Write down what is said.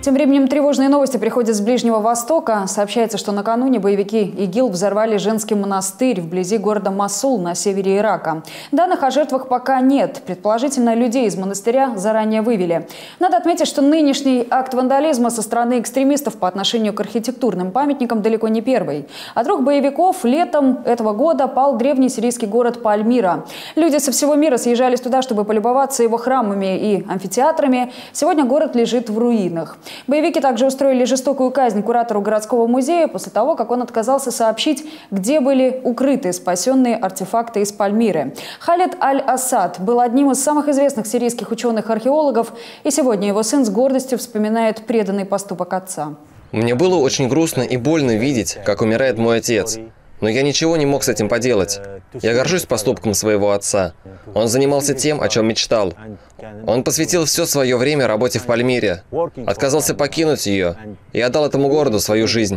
Тем временем тревожные новости приходят с Ближнего Востока. Сообщается, что накануне боевики ИГИЛ взорвали женский монастырь вблизи города Масул на севере Ирака. Данных о жертвах пока нет. Предположительно, людей из монастыря заранее вывели. Надо отметить, что нынешний акт вандализма со стороны экстремистов по отношению к архитектурным памятникам далеко не первый. От рук боевиков летом этого года пал древний сирийский город Пальмира. Люди со всего мира съезжались туда, чтобы полюбоваться его храмами и амфитеатрами. Сегодня город лежит в руинах. Боевики также устроили жестокую казнь куратору городского музея после того, как он отказался сообщить, где были укрыты спасенные артефакты из Пальмиры. Халид Аль-Асад был одним из самых известных сирийских ученых-археологов, и сегодня его сын с гордостью вспоминает преданный поступок отца. Мне было очень грустно и больно видеть, как умирает мой отец. Но я ничего не мог с этим поделать. Я горжусь поступком своего отца. Он занимался тем, о чем мечтал. Он посвятил все свое время работе в Пальмире, отказался покинуть ее и отдал этому городу свою жизнь.